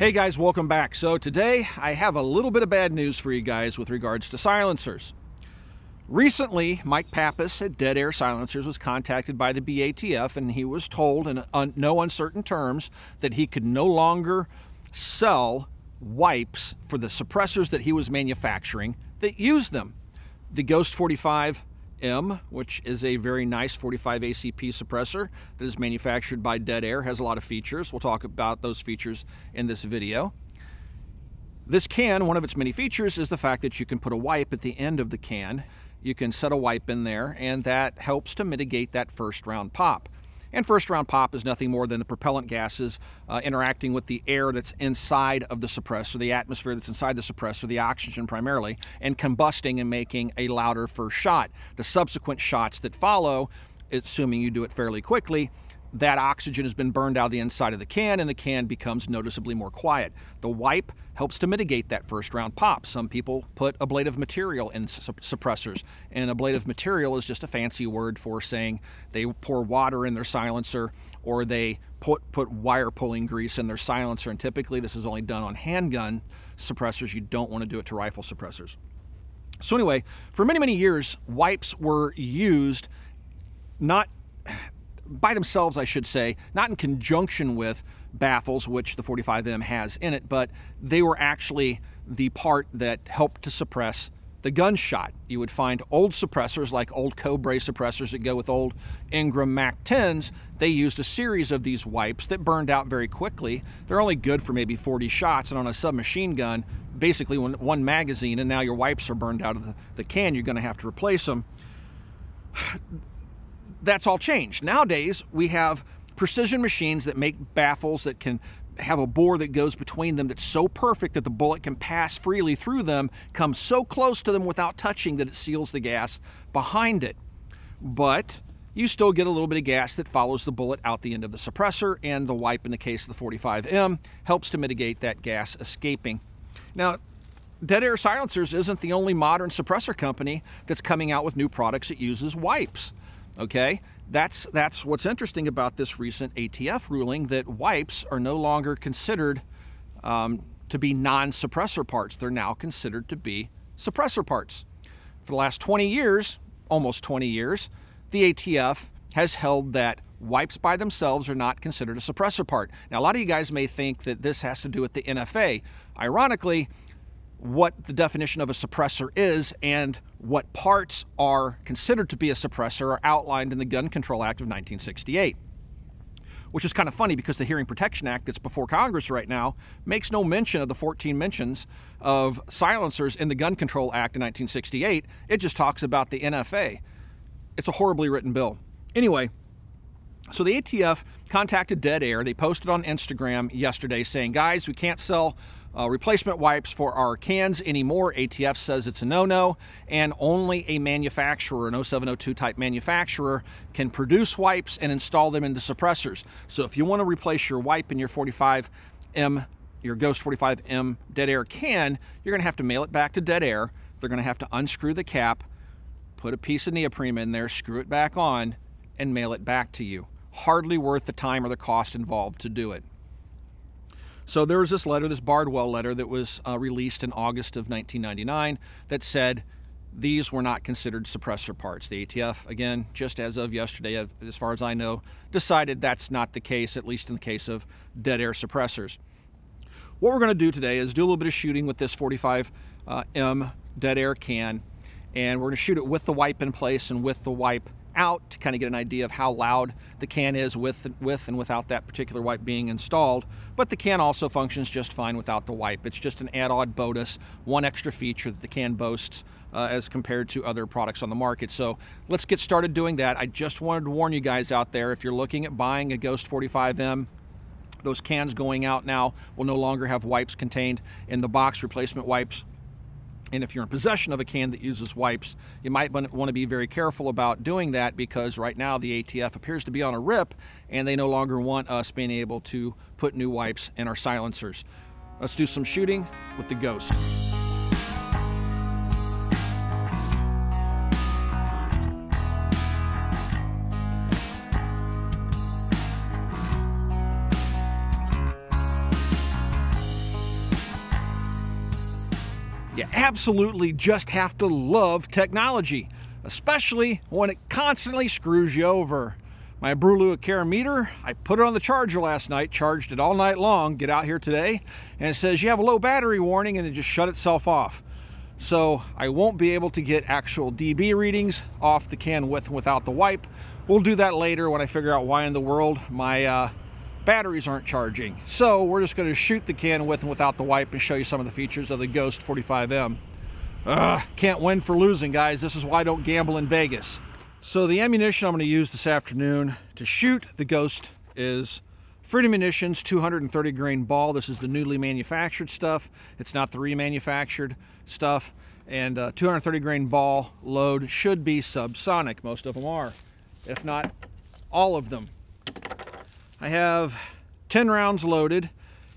Hey guys, welcome back. So today I have a little bit of bad news for you guys with regards to silencers. Recently, Mike Pappas at Dead Air Silencers was contacted by the BATF and he was told in no uncertain terms that he could no longer sell wipes for the suppressors that he was manufacturing that use them. The Ghost 45 M, which is a very nice 45 ACP suppressor that is manufactured by Dead Air, has a lot of features. We'll talk about those features in this video. This can, one of its many features is the fact that you can put a wipe at the end of the can. You can set a wipe in there and that helps to mitigate that first round pop. And first round pop is nothing more than the propellant gases uh, interacting with the air that's inside of the suppressor, the atmosphere that's inside the suppressor, the oxygen primarily, and combusting and making a louder first shot. The subsequent shots that follow, assuming you do it fairly quickly, that oxygen has been burned out of the inside of the can and the can becomes noticeably more quiet. The wipe helps to mitigate that first round pop. Some people put ablative material in su suppressors and ablative material is just a fancy word for saying they pour water in their silencer or they put, put wire pulling grease in their silencer and typically this is only done on handgun suppressors. You don't want to do it to rifle suppressors. So anyway, for many, many years, wipes were used not by themselves, I should say, not in conjunction with baffles, which the 45M has in it, but they were actually the part that helped to suppress the gunshot. You would find old suppressors like old Cobra suppressors that go with old Ingram Mac 10s. They used a series of these wipes that burned out very quickly. They're only good for maybe 40 shots, and on a submachine gun, basically one magazine, and now your wipes are burned out of the, the can, you're going to have to replace them that's all changed. Nowadays, we have precision machines that make baffles that can have a bore that goes between them that's so perfect that the bullet can pass freely through them, come so close to them without touching that it seals the gas behind it. But you still get a little bit of gas that follows the bullet out the end of the suppressor, and the wipe in the case of the 45M helps to mitigate that gas escaping. Now, Dead Air Silencers isn't the only modern suppressor company that's coming out with new products that uses wipes. Okay, that's, that's what's interesting about this recent ATF ruling that wipes are no longer considered um, to be non-suppressor parts. They're now considered to be suppressor parts. For the last 20 years, almost 20 years, the ATF has held that wipes by themselves are not considered a suppressor part. Now, a lot of you guys may think that this has to do with the NFA. Ironically, what the definition of a suppressor is and what parts are considered to be a suppressor are outlined in the Gun Control Act of 1968. Which is kind of funny because the Hearing Protection Act that's before Congress right now makes no mention of the 14 mentions of silencers in the Gun Control Act of 1968. It just talks about the NFA. It's a horribly written bill. Anyway, so the ATF contacted Dead Air. They posted on Instagram yesterday saying, guys, we can't sell uh, replacement wipes for our cans anymore. ATF says it's a no-no, and only a manufacturer, an 0702 type manufacturer, can produce wipes and install them into suppressors. So if you want to replace your wipe in your 45M, your Ghost 45M Dead Air can, you're going to have to mail it back to Dead Air. They're going to have to unscrew the cap, put a piece of neoprene in there, screw it back on, and mail it back to you. Hardly worth the time or the cost involved to do it. So there was this letter, this Bardwell letter, that was uh, released in August of 1999 that said these were not considered suppressor parts. The ATF, again, just as of yesterday, as far as I know, decided that's not the case, at least in the case of Dead Air suppressors. What we're going to do today is do a little bit of shooting with this 45M uh, Dead Air can, and we're going to shoot it with the wipe in place and with the wipe out to kind of get an idea of how loud the can is with, with and without that particular wipe being installed. But the can also functions just fine without the wipe. It's just an add-on bonus, one extra feature that the can boasts uh, as compared to other products on the market. So let's get started doing that. I just wanted to warn you guys out there, if you're looking at buying a Ghost 45M, those cans going out now will no longer have wipes contained in the box, replacement wipes and if you're in possession of a can that uses wipes, you might want to be very careful about doing that because right now the ATF appears to be on a rip and they no longer want us being able to put new wipes in our silencers. Let's do some shooting with the Ghost. Absolutely just have to love technology, especially when it constantly screws you over. My Brüel & Kjær meter, I put it on the charger last night, charged it all night long, get out here today, and it says you have a low battery warning and it just shut itself off. So I won't be able to get actual dB readings off the can with and without the wipe. We'll do that later when I figure out why in the world my uh, batteries aren't charging. So we're just gonna shoot the can with and without the wipe and show you some of the features of the Ghost 45M. Ugh, can't win for losing, guys. This is why I don't gamble in Vegas. So the ammunition I'm going to use this afternoon to shoot the Ghost is Freedom Munitions 230 grain ball. This is the newly manufactured stuff. It's not the remanufactured stuff. And uh, 230 grain ball load should be subsonic. Most of them are, if not all of them. I have 10 rounds loaded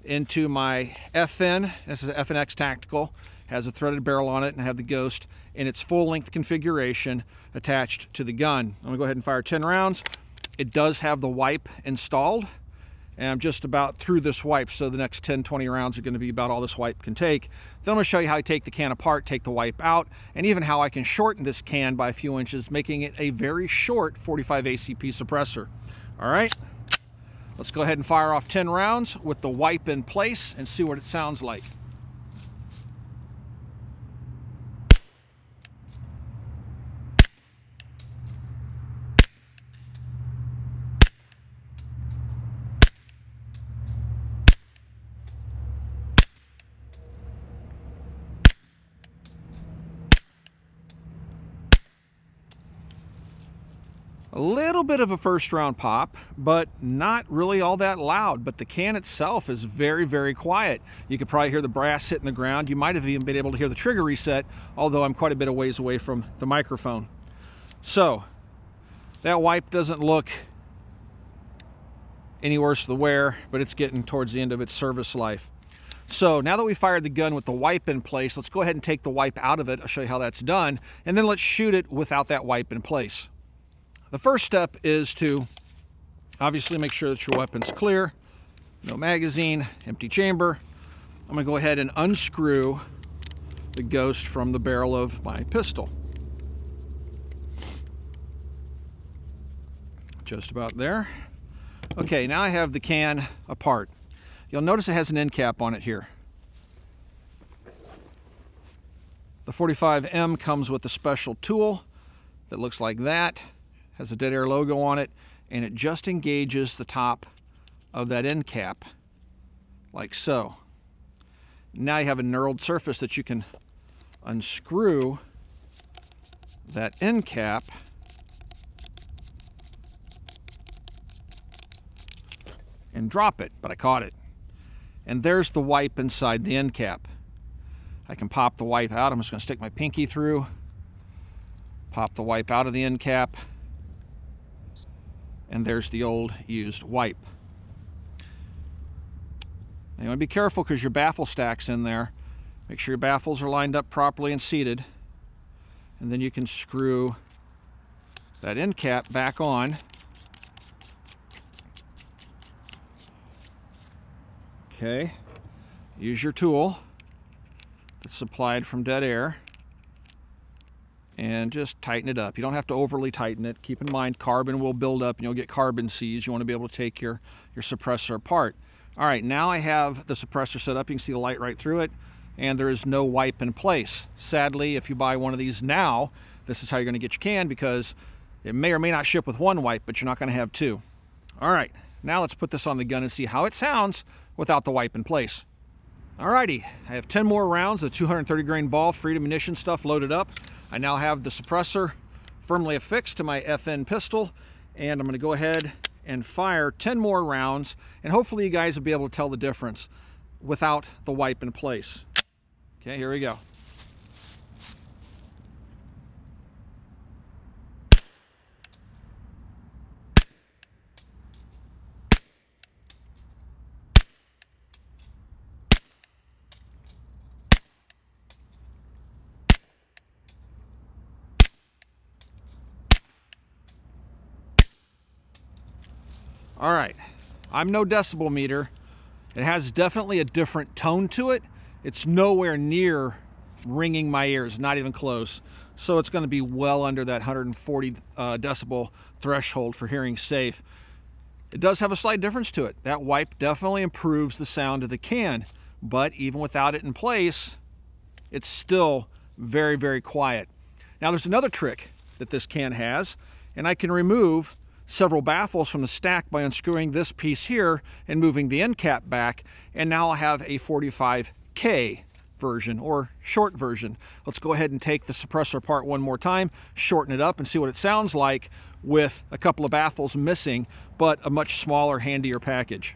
into my FN. This is an FNX Tactical. Has a threaded barrel on it and I have the Ghost in its full length configuration attached to the gun. I'm gonna go ahead and fire 10 rounds. It does have the wipe installed and I'm just about through this wipe so the next 10 20 rounds are to be about all this wipe can take then I'm to show you how I take the can apart take the wipe out and even how I can shorten this can by a few inches making it a very short 45 ACP suppressor all right let's go ahead and fire off 10 rounds with the wipe in place and see what it sounds like A little bit of a first round pop, but not really all that loud. But the can itself is very, very quiet. You could probably hear the brass hitting the ground. You might have even been able to hear the trigger reset, although I'm quite a bit of ways away from the microphone. So that wipe doesn't look any worse for the wear, but it's getting towards the end of its service life. So now that we fired the gun with the wipe in place, let's go ahead and take the wipe out of it. I'll show you how that's done. And then let's shoot it without that wipe in place. The first step is to obviously make sure that your weapon's clear, no magazine, empty chamber. I'm gonna go ahead and unscrew the ghost from the barrel of my pistol. Just about there. Okay, now I have the can apart. You'll notice it has an end cap on it here. The 45M comes with a special tool that looks like that has a Dead Air logo on it, and it just engages the top of that end cap, like so. Now you have a knurled surface that you can unscrew that end cap and drop it, but I caught it. And there's the wipe inside the end cap. I can pop the wipe out. I'm just going to stick my pinky through, pop the wipe out of the end cap, and there's the old used wipe. Now you want to be careful because your baffle stack's in there. Make sure your baffles are lined up properly and seated. And then you can screw that end cap back on. Okay, use your tool that's supplied from Dead Air and just tighten it up. You don't have to overly tighten it. Keep in mind carbon will build up and you'll get carbon seized. You want to be able to take your, your suppressor apart. All right, now I have the suppressor set up. You can see the light right through it and there is no wipe in place. Sadly, if you buy one of these now, this is how you're going to get your can because it may or may not ship with one wipe, but you're not going to have two. All right, now let's put this on the gun and see how it sounds without the wipe in place. Alrighty, I have 10 more rounds of 230 grain ball freedom munition stuff loaded up. I now have the suppressor firmly affixed to my FN pistol and I'm going to go ahead and fire 10 more rounds and hopefully you guys will be able to tell the difference without the wipe in place. Okay, here we go. All right, I'm no decibel meter. It has definitely a different tone to it. It's nowhere near ringing my ears, not even close. So it's going to be well under that 140 uh, decibel threshold for hearing safe. It does have a slight difference to it. That wipe definitely improves the sound of the can, but even without it in place, it's still very, very quiet. Now there's another trick that this can has, and I can remove several baffles from the stack by unscrewing this piece here and moving the end cap back, and now I'll have a 45K version or short version. Let's go ahead and take the suppressor apart one more time, shorten it up and see what it sounds like with a couple of baffles missing, but a much smaller, handier package.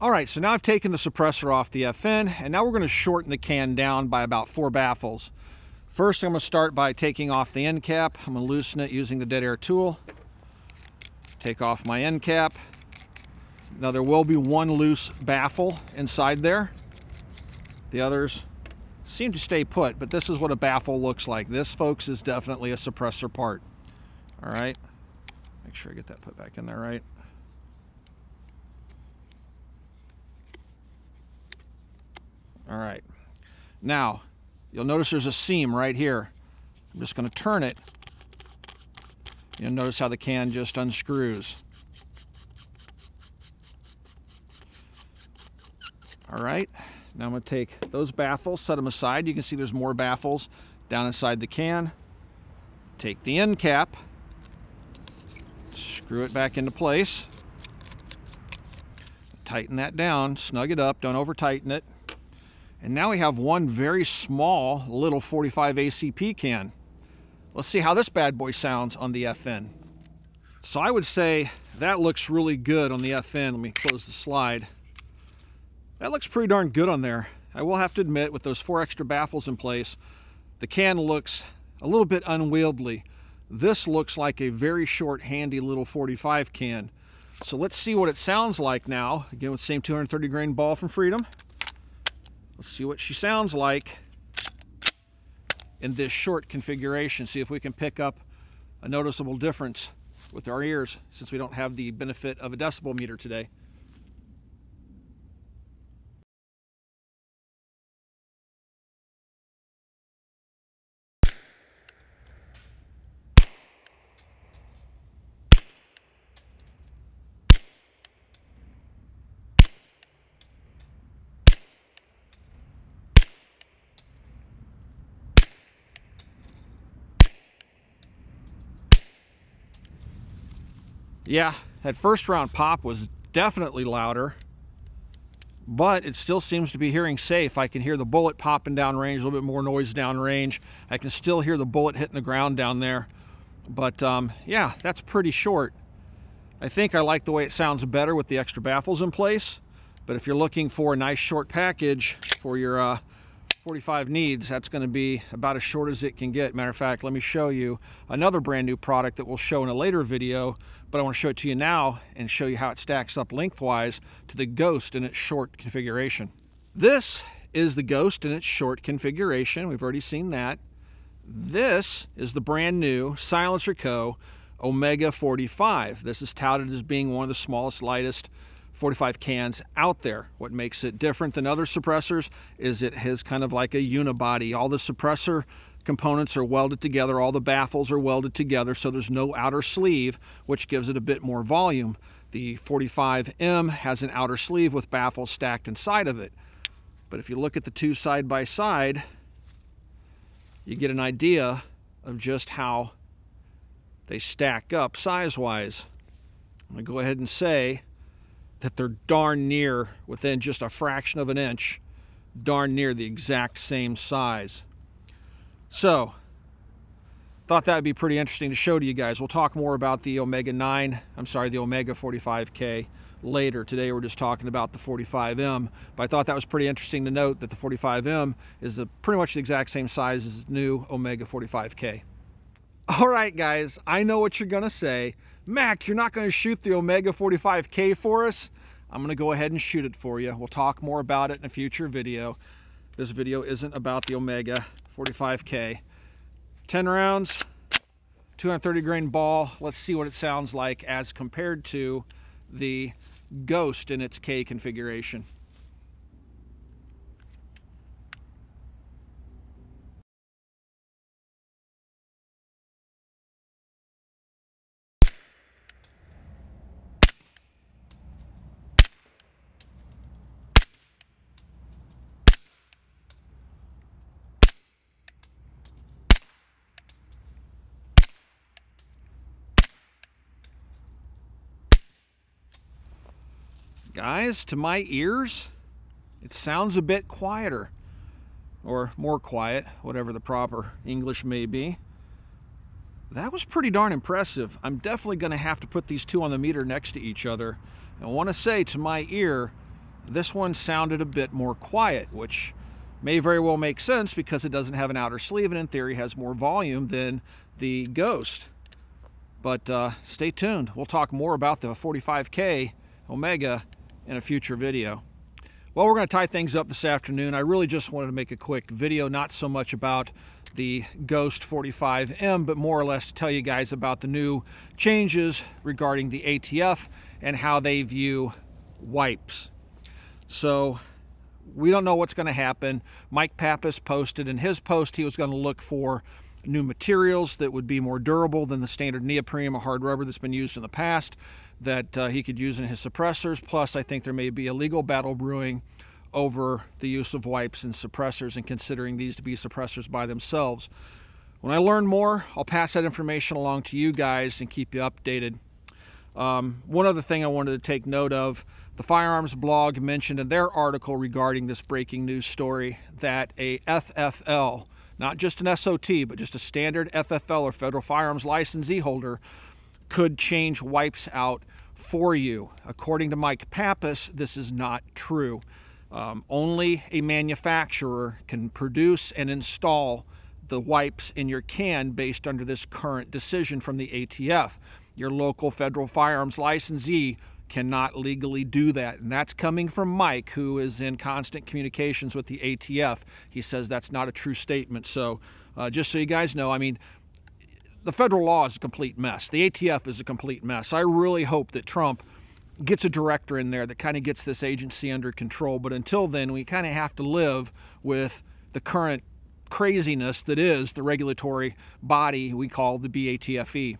All right, so now I've taken the suppressor off the FN, and now we're gonna shorten the can down by about four baffles. First, I'm gonna start by taking off the end cap. I'm gonna loosen it using the Dead Air tool. Take off my end cap. Now there will be one loose baffle inside there. The others seem to stay put, but this is what a baffle looks like. This, folks, is definitely a suppressor part. All right, make sure I get that put back in there right. All right, now you'll notice there's a seam right here. I'm just gonna turn it. You'll notice how the can just unscrews. All right. Now I'm to take those baffles, set them aside. You can see there's more baffles down inside the can. Take the end cap, screw it back into place. Tighten that down, snug it up, don't over tighten it. And now we have one very small little 45 ACP can. Let's see how this bad boy sounds on the FN. So I would say that looks really good on the FN. Let me close the slide. That looks pretty darn good on there. I will have to admit, with those four extra baffles in place, the can looks a little bit unwieldy. This looks like a very short, handy little 45 can. So let's see what it sounds like now. Again, with the same 230 grain ball from Freedom. Let's see what she sounds like in this short configuration. See if we can pick up a noticeable difference with our ears since we don't have the benefit of a decibel meter today. Yeah, that first round pop was definitely louder, but it still seems to be hearing safe. I can hear the bullet popping down range, a little bit more noise down range. I can still hear the bullet hitting the ground down there. But um, yeah, that's pretty short. I think I like the way it sounds better with the extra baffles in place. But if you're looking for a nice short package for your uh, 45 needs, that's going to be about as short as it can get. Matter of fact, let me show you another brand new product that we'll show in a later video, but I want to show it to you now and show you how it stacks up lengthwise to the Ghost in its short configuration. This is the Ghost in its short configuration. We've already seen that. This is the brand new SilencerCo Omega 45. This is touted as being one of the smallest, lightest, 45 cans out there. What makes it different than other suppressors is it has kind of like a unibody. All the suppressor components are welded together, all the baffles are welded together, so there's no outer sleeve, which gives it a bit more volume. The 45M has an outer sleeve with baffles stacked inside of it. But if you look at the two side by side, you get an idea of just how they stack up size-wise. I'm to go ahead and say that they're darn near, within just a fraction of an inch, darn near the exact same size. So, thought that would be pretty interesting to show to you guys. We'll talk more about the Omega 9, I'm sorry, the Omega 45K later. Today we're just talking about the 45M, but I thought that was pretty interesting to note that the 45M is pretty much the exact same size as new Omega 45K. All right, guys, I know what you're gonna say. Mac, you're not going to shoot the Omega 45K for us? I'm going to go ahead and shoot it for you. We'll talk more about it in a future video. This video isn't about the Omega 45K. 10 rounds, 230 grain ball. Let's see what it sounds like as compared to the Ghost in its K configuration. Guys, to my ears, it sounds a bit quieter or more quiet, whatever the proper English may be. That was pretty darn impressive. I'm definitely going to have to put these two on the meter next to each other. I want to say to my ear, this one sounded a bit more quiet, which may very well make sense because it doesn't have an outer sleeve and in theory has more volume than the Ghost. But uh, stay tuned. We'll talk more about the 45K Omega in a future video. Well, we're going to tie things up this afternoon. I really just wanted to make a quick video, not so much about the Ghost 45M, but more or less to tell you guys about the new changes regarding the ATF and how they view wipes. So we don't know what's going to happen. Mike Pappas posted in his post he was going to look for new materials that would be more durable than the standard neoprene or hard rubber that's been used in the past that uh, he could use in his suppressors. Plus, I think there may be a legal battle brewing over the use of wipes and suppressors and considering these to be suppressors by themselves. When I learn more, I'll pass that information along to you guys and keep you updated. Um, one other thing I wanted to take note of, the Firearms blog mentioned in their article regarding this breaking news story that a FFL, not just an SOT, but just a standard FFL or Federal Firearms Licensee holder, could change wipes out for you. According to Mike Pappas, this is not true. Um, only a manufacturer can produce and install the wipes in your can based under this current decision from the ATF. Your local federal firearms licensee cannot legally do that. And that's coming from Mike, who is in constant communications with the ATF. He says that's not a true statement. So, uh, just so you guys know, I mean, the federal law is a complete mess. The ATF is a complete mess. I really hope that Trump gets a director in there that kind of gets this agency under control. But until then, we kind of have to live with the current craziness that is the regulatory body we call the BATFE.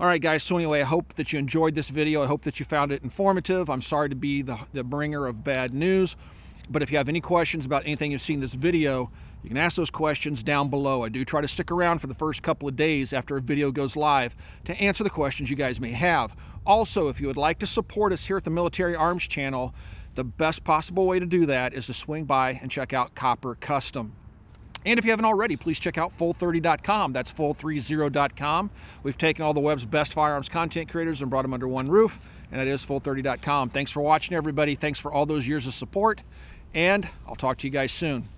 All right, guys, so anyway, I hope that you enjoyed this video. I hope that you found it informative. I'm sorry to be the, the bringer of bad news, but if you have any questions about anything you've seen in this video, you can ask those questions down below. I do try to stick around for the first couple of days after a video goes live to answer the questions you guys may have. Also, if you would like to support us here at the Military Arms Channel, the best possible way to do that is to swing by and check out Copper Custom. And if you haven't already, please check out full30.com. That's full30.com. We've taken all the web's best firearms content creators and brought them under one roof, and that is full30.com. Thanks for watching, everybody. Thanks for all those years of support, and I'll talk to you guys soon.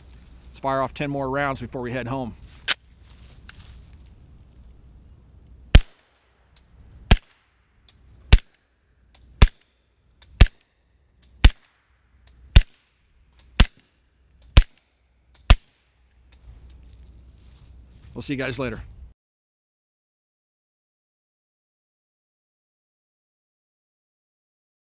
Let's fire off 10 more rounds before we head home. We'll see you guys later.